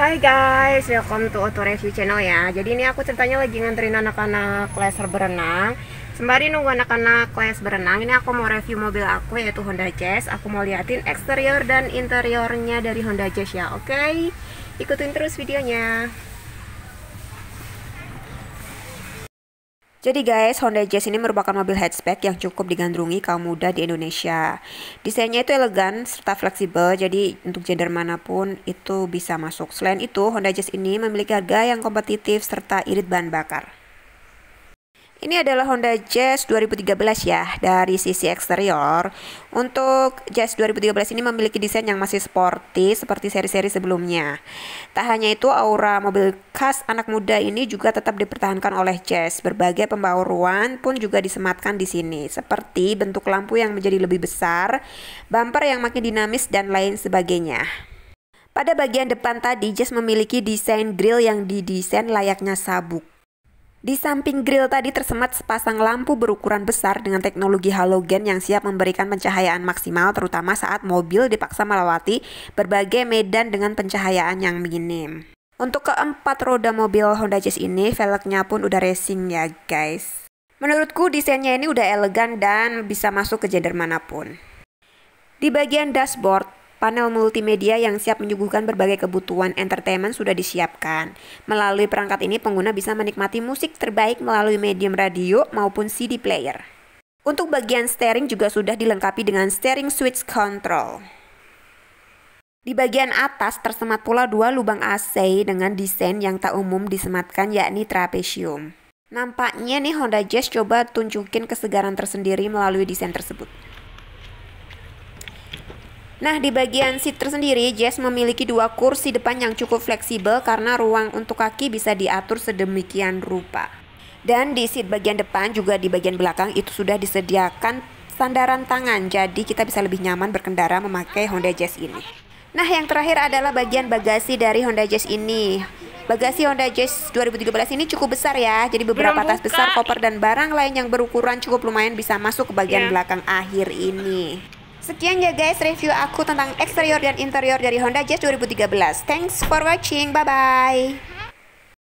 Hai guys, welcome to Auto Review Channel ya. Jadi ini aku ceritanya lagi nganterin anak-anak kelas berenang. Sembari nunggu anak-anak kelas berenang Ini aku mau review mobil aku yaitu Honda Jazz. Aku mau liatin eksterior dan interiornya dari Honda Jazz ya Oke, ikutin terus videonya Jadi guys, Honda Jazz ini merupakan mobil hatchback yang cukup digandrungi kaum muda di Indonesia. Desainnya itu elegan serta fleksibel, jadi untuk gender mana pun itu bisa masuk. Selain itu, Honda Jazz ini memiliki harga yang kompetitif serta irit bahan bakar. Ini adalah Honda Jazz 2013 ya dari sisi eksterior. Untuk Jazz 2013 ini memiliki desain yang masih sporty seperti seri-seri sebelumnya. Tak hanya itu, aura mobil khas anak muda ini juga tetap dipertahankan oleh Jazz. Berbagai pembauruan pun juga disematkan di sini, seperti bentuk lampu yang menjadi lebih besar, bumper yang makin dinamis dan lain sebagainya. Pada bagian depan tadi, Jazz memiliki desain grill yang didesain layaknya sabuk. Di samping grill tadi tersemat sepasang lampu berukuran besar dengan teknologi halogen yang siap memberikan pencahayaan maksimal terutama saat mobil dipaksa melewati berbagai medan dengan pencahayaan yang minim. Untuk keempat roda mobil Honda Jazz ini, velgnya pun udah racing ya guys. Menurutku desainnya ini udah elegan dan bisa masuk ke gender mana pun. Di bagian dashboard, Panel multimedia yang siap menyuguhkan berbagai kebutuhan entertainment sudah disiapkan. Melalui perangkat ini, pengguna bisa menikmati musik terbaik melalui medium radio maupun CD player. Untuk bagian steering juga sudah dilengkapi dengan steering switch control. Di bagian atas tersemat pula dua lubang AC dengan desain yang tak umum disematkan yakni trapesium. Nampaknya nih Honda Jazz coba tunjukin kesegaran tersendiri melalui desain tersebut. Nah, di bagian seat tersendiri, Jazz memiliki dua kursi depan yang cukup fleksibel karena ruang untuk kaki bisa diatur sedemikian rupa. Dan di seat bagian depan juga di bagian belakang itu sudah disediakan sandaran tangan, jadi kita bisa lebih nyaman berkendara memakai Honda Jazz ini. Nah, yang terakhir adalah bagian bagasi dari Honda Jazz ini. Bagasi Honda Jazz 2013 ini cukup besar ya, jadi beberapa tas besar, koper dan barang lain yang berukuran cukup lumayan bisa masuk ke bagian yeah. belakang akhir ini. Sekian ya guys review aku tentang eksterior dan interior dari Honda Jazz 2013. Thanks for watching. Bye bye.